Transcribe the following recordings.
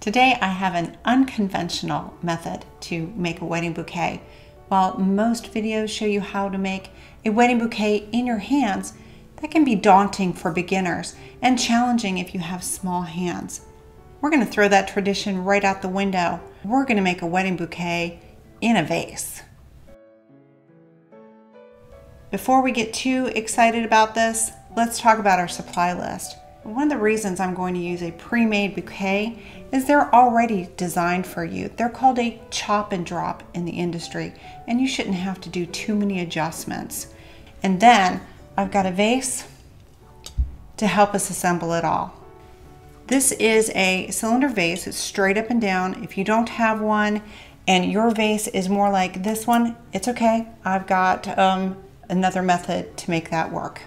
Today I have an unconventional method to make a wedding bouquet. While most videos show you how to make a wedding bouquet in your hands, that can be daunting for beginners and challenging if you have small hands. We're going to throw that tradition right out the window. We're going to make a wedding bouquet in a vase. Before we get too excited about this, let's talk about our supply list. One of the reasons I'm going to use a pre-made bouquet is they're already designed for you. They're called a chop and drop in the industry, and you shouldn't have to do too many adjustments. And then I've got a vase to help us assemble it all. This is a cylinder vase. It's straight up and down. If you don't have one and your vase is more like this one, it's okay. I've got um, another method to make that work.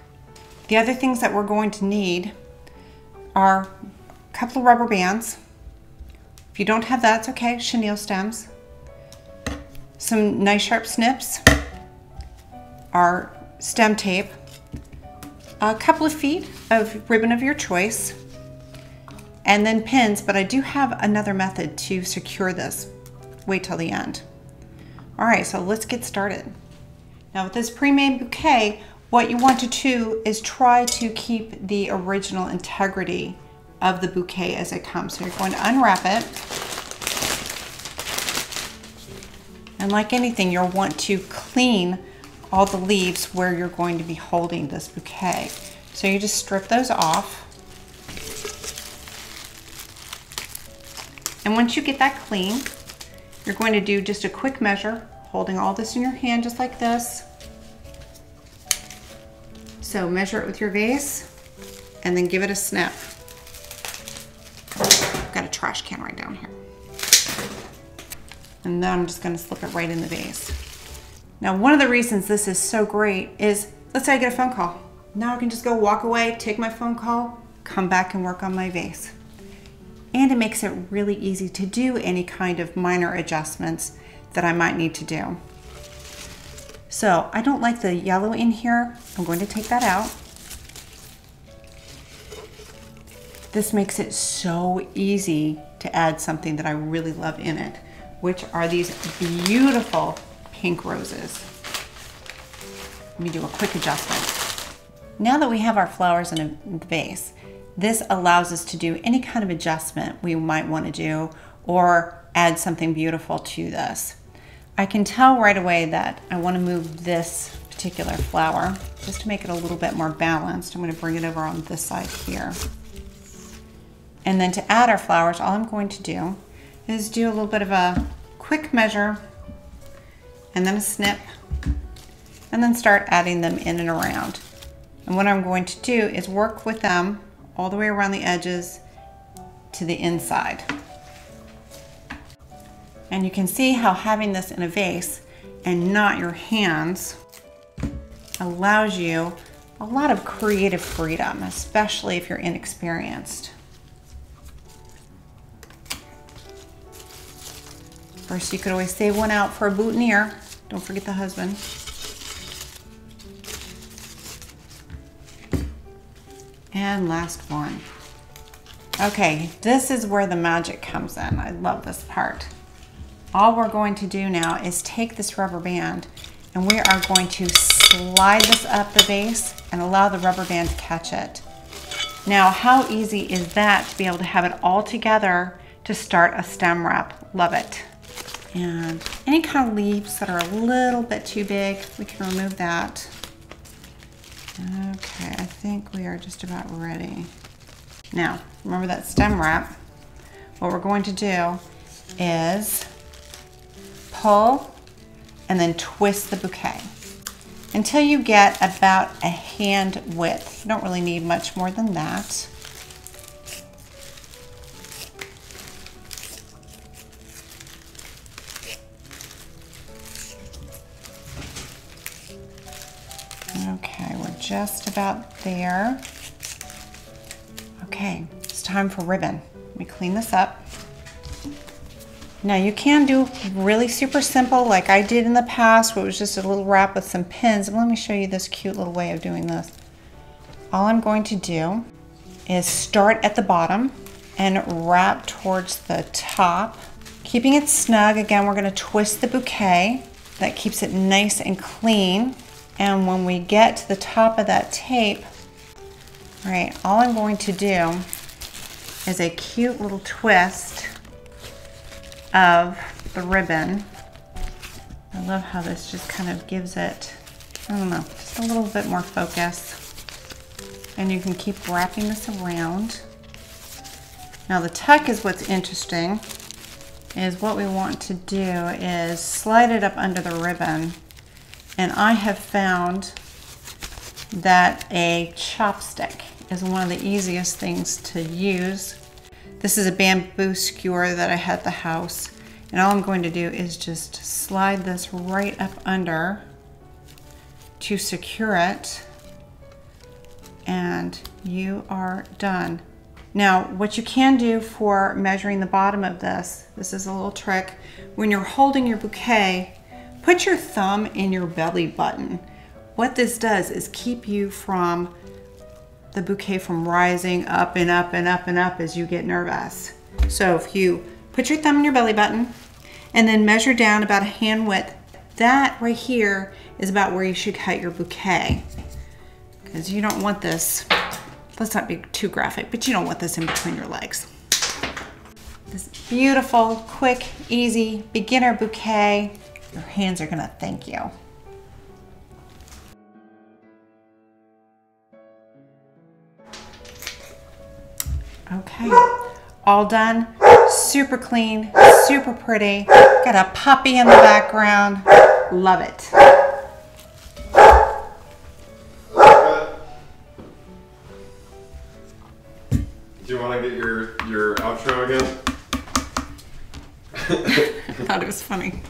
The other things that we're going to need are a couple of rubber bands. If you don't have that, it's okay, chenille stems. Some nice sharp snips, our stem tape, a couple of feet of ribbon of your choice, and then pins, but I do have another method to secure this. Wait till the end. All right, so let's get started. Now with this pre-made bouquet, what you want to do is try to keep the original integrity of the bouquet as it comes. So you're going to unwrap it. And like anything, you'll want to clean all the leaves where you're going to be holding this bouquet. So you just strip those off. And once you get that clean, you're going to do just a quick measure, holding all this in your hand just like this. So measure it with your vase and then give it a snip. I've got a trash can right down here. And then I'm just gonna slip it right in the vase. Now, one of the reasons this is so great is, let's say I get a phone call. Now I can just go walk away, take my phone call, come back and work on my vase. And it makes it really easy to do any kind of minor adjustments that I might need to do. So I don't like the yellow in here. I'm going to take that out. This makes it so easy to add something that I really love in it, which are these beautiful pink roses. Let me do a quick adjustment. Now that we have our flowers in a vase, this allows us to do any kind of adjustment we might want to do or add something beautiful to this. I can tell right away that I want to move this particular flower just to make it a little bit more balanced. I'm going to bring it over on this side here. And then to add our flowers, all I'm going to do is do a little bit of a quick measure and then a snip and then start adding them in and around. And what I'm going to do is work with them all the way around the edges to the inside. And you can see how having this in a vase and not your hands allows you a lot of creative freedom, especially if you're inexperienced. First, you could always save one out for a boutonniere. Don't forget the husband. And last one. Okay, this is where the magic comes in. I love this part all we're going to do now is take this rubber band and we are going to slide this up the base and allow the rubber band to catch it. Now, how easy is that to be able to have it all together to start a stem wrap? Love it. And any kind of leaves that are a little bit too big, we can remove that. Okay, I think we are just about ready. Now, remember that stem wrap. What we're going to do is pull and then twist the bouquet until you get about a hand width. You don't really need much more than that. Okay, we're just about there. Okay, it's time for ribbon. Let me clean this up. Now you can do really super simple like I did in the past where it was just a little wrap with some pins. Let me show you this cute little way of doing this. All I'm going to do is start at the bottom and wrap towards the top. Keeping it snug, again, we're gonna twist the bouquet. That keeps it nice and clean. And when we get to the top of that tape, right, all I'm going to do is a cute little twist of the ribbon. I love how this just kind of gives it, I don't know, just a little bit more focus. And you can keep wrapping this around. Now the tuck is what's interesting, is what we want to do is slide it up under the ribbon. And I have found that a chopstick is one of the easiest things to use. This is a bamboo skewer that I had at the house. And all I'm going to do is just slide this right up under to secure it. And you are done. Now, what you can do for measuring the bottom of this, this is a little trick. When you're holding your bouquet, put your thumb in your belly button. What this does is keep you from the bouquet from rising up and up and up and up as you get nervous. So if you put your thumb in your belly button and then measure down about a hand width, that right here is about where you should cut your bouquet because you don't want this let's not be too graphic, but you don't want this in between your legs. This beautiful, quick, easy beginner bouquet. Your hands are gonna thank you. Okay, all done. Super clean, super pretty. Got a puppy in the background. Love it. Do you want to get your your outro again? I thought it was funny.